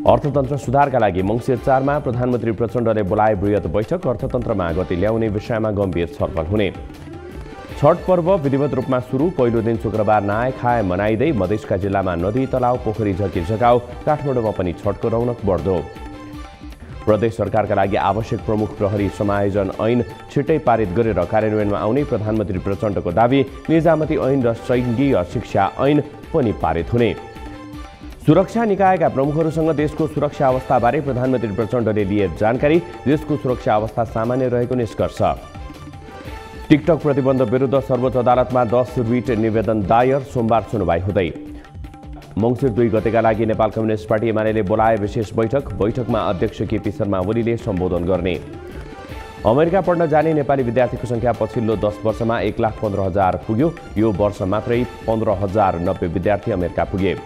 अर्थतन्त्र सुधारका लागि मङ्सिर चारमा प्रधानमन्त्री प्रचण्डले बोलाए बृहत बैठक अर्थतन्त्रमा गति ल्याउने विषयमा गम्भीर छलफल हुने। छठ पर्व विधिवत रूपमा सुरु पहिलो दिन शुक्रबार नआए खाए मनाइँदै मधेसका जिल्लामा नदी तलाउ पोखरी झकी झकाउ काठमाडौँमा पनि छठको रौनक बढ्दो। प्रदेश सरकारका लागि आवश्यक प्रमुख प्रहरी समायोजन ऐन छिट्टै पारित गरेर कार्यान्वयनमा आउने प्रधानमन्त्री प्रचण्डको दावी निजामती ऐन र सैङ्गीय शिक्षा ऐन पनि पारित हुने। सुरक्षा निकायका प्रमुखहरूसँग देशको सुरक्षा अवस्थाबारे प्रधानमन्त्री प्रचण्डले लिए जानकारी। देशको सुरक्षा अवस्था सामान्य रहेको निष्कर्ष। टिकटक प्रतिबन्ध विरुद्ध सर्वोच्च अदालतमा दस रिट निवेदन दायर सोमबार सुनवाई हुँदै। मङ्सिर दुई गतेका लागि नेपाल कम्युनिस्ट पार्टी एमाले बोलाए विशेष बैठक। बैठकमा अध्यक्ष केपी शर्मा ओलीले सम्बोधन गर्ने। अमेरिका पढ्न जाने नेपाली विद्यार्थीको सङ्ख्या पछिल्लो दस वर्षमा एक लाख पन्ध्र हजार पुग्यो। यो वर्ष मात्रै पन्ध्र हजार नब्बे विद्यार्थी अमेरिका पुगे।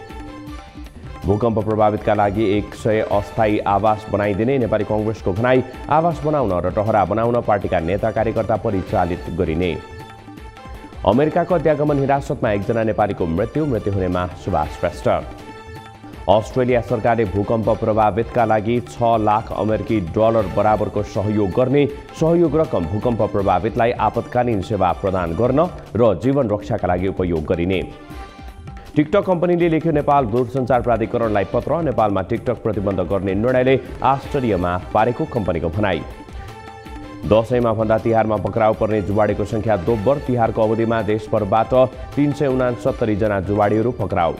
भूकम्प प्रभावितका लागि एक सय अस्थायी आवास बनाइदिने नेपाली कङ्ग्रेसको भनाई आवास बनाउन र टहरा बनाउन पार्टीका नेता कार्यकर्ता परिचालित गरिने। अमेरिकाको अध्यागमन हिरासतमा एकजना नेपालीको मृत्यु मृत्यु हुनेमा सुभाष श्रेष्ठ। अस्ट्रेलिया सरकारले भूकम्प प्रभावितका लागि छ लाख अमेरिकी डलर बराबरको सहयोग गर्ने सहयोग रकम भूकम्प प्रभावितलाई आपतकालीन सेवा प्रदान गर्न र जीवन रक्षाका लागि उपयोग गरिने। टिकटक कम्पनीले लेख्यो नेपाल दूरसञ्चार प्राधिकरणलाई पत्र नेपालमा टिकटक प्रतिबन्ध गर्ने निर्णयले आश्चर्यमा पारेको कम्पनीको भनाई। दसैँमा भन्दा तिहारमा पक्राउ पर्ने जुवाडीको सङ्ख्या दोब्बर तिहारको अवधिमा देशभरबाट तिन सय उनासत्तरीजना जुवाडीहरू पक्राउ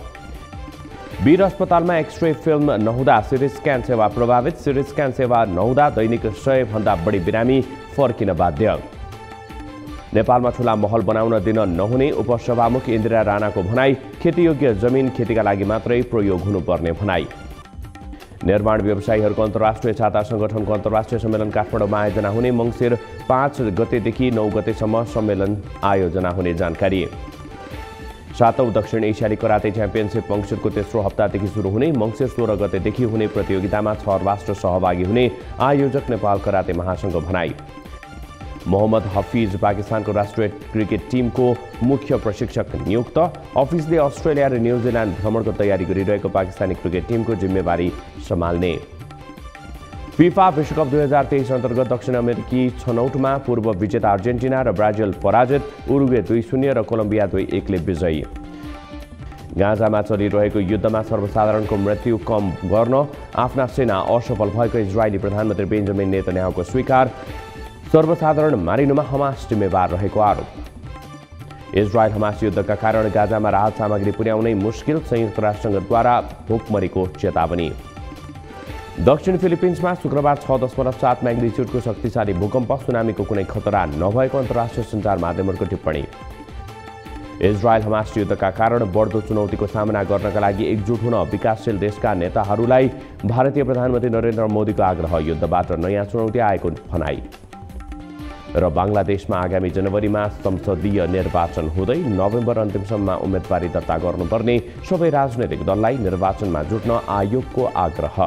वीर अस्पतालमा एक्सरे फिल्म नहुँदा सिटी स्क्यान सेवा प्रभावित सिटी स्क्यान सेवा नहुँदा दैनिक सयभन्दा बढी बिरामी फर्किन बाध्य। नेपालमा ठुला महल बनाउन दिन नहुने उपसभामुख इन्दिरा राणाको भनाई खेतीयोग्य जमिन खेतीका लागि मात्रै प्रयोग हुनुपर्ने भनाई। निर्माण व्यवसायीहरूको अन्तर्राष्ट्रिय छाता सङ्गठनको अन्तर्राष्ट्रिय सम्मेलन काठमाडौँमा आयोजना हुने मङ्सिर पाँच गतेदेखि नौ गतेसम्म सम्मेलन आयोजना हुने जानकारी। सातौँ दक्षिण एसियाली कराते च्याम्पियनसिप मङ्सिरको तेस्रो हप्तादेखि सुरु हुने मङ्सिर सोह्र गतेदेखि हुने प्रतियोगितामा छ राष्ट्र सहभागी हुने आयोजक नेपाल कराते महासङ्घ भनाई। मोहम्मद हफिज पाकिस्तानको राष्ट्रिय क्रिकेट टिमको मुख्य प्रशिक्षक नियुक्त। अफिसले अस्ट्रेलिया र न्युजिल्यान्ड भ्रमणको तयारी गरिरहेको पाकिस्तानी क्रिकेट टिमको जिम्मेवारी सम्हाल्ने। फिफा विश्वकप दुई हजार तेइस अन्तर्गत दक्षिण अमेरिकी छनौटमा पूर्व विजेता अर्जेन्टिना र ब्राजिल पराजित उरुगे दुई शून्य र कोलम्बिया दुई एकले विजयी। गाजामा चलिरहेको युद्धमा सर्वसाधारणको मृत्यु कम गर्न आफ्ना सेना असफल भएको इजरायली प्रधानमन्त्री बेन्जामिन नेतन्याहुको स्वीकार। सर्वसाधारण मारिनुमा हमास जिम्मेवार रहेको आरोप। इजरायल हमास युद्धका कारण गाजामा राहत सामग्री पुर्याउनै मुस्किल संयुक्त राष्ट्रसङ्घद्वारा भोकमरीको चेतावनी। दक्षिण फिलिपिन्समा शुक्रबार छ दशमलव सात म्याग्निच्युडको शक्तिशाली भूकम्प सुनामीको कुनै खतरा नभएको अन्तर्राष्ट्रिय सञ्चार माध्यमहरूको टिप्पणी। इजरायल हमास युद्धका कारण बढ्दो चुनौतीको सामना गर्नका लागि एकजुट हुन विकासशील देशका नेताहरूलाई भारतीय प्रधानमन्त्री नरेन्द्र मोदीको आग्रह। युद्धबाट नयाँ चुनौती आएको भनाई। र बङ्गलादेशमा आगामी जनवरीमा संसदीय निर्वाचन हुँदै नोभेम्बर अन्तिमसम्ममा उम्मेदवारी दर्ता गर्नुपर्ने सबै राजनैतिक दललाई निर्वाचनमा जुट्न आयोगको आग्रह।